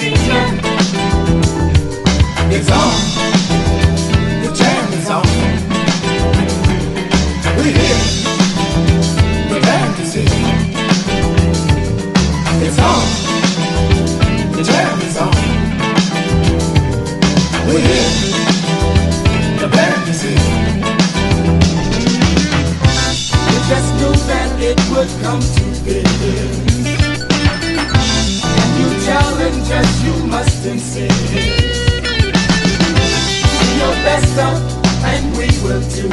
danger. It's on. The jam is on. We're here. The band is. It's on. The jam is on. We're here. The band is. We just knew that it would come to this. And you must insist. Your best up, and we will too.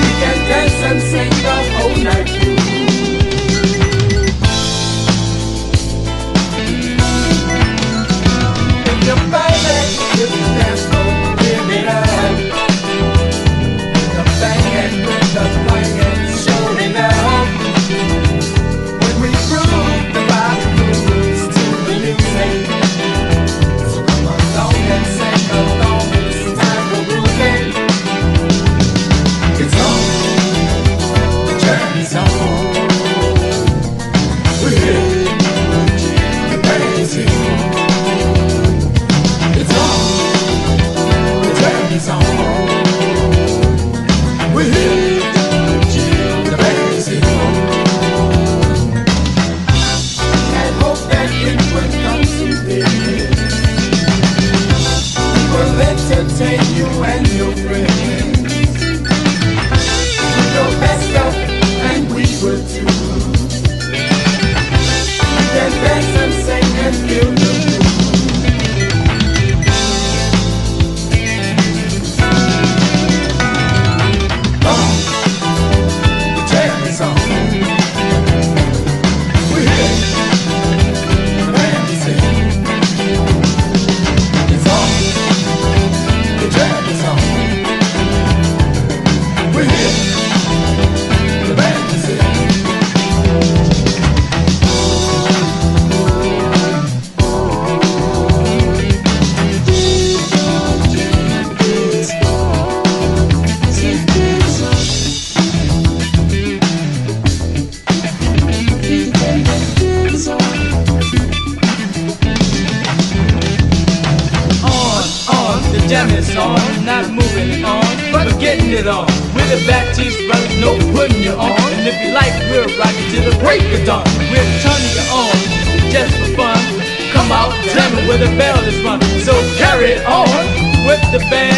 We can dance and sing the whole night entertain you and your friends. Jam is on, not moving on, but getting it on. With the Batiste brothers, no putting you on. And if you like, we'll rock you till the break of dawn. We're turning you on, just for fun. Come out, jamming where the bell is rung. So carry it on with the band.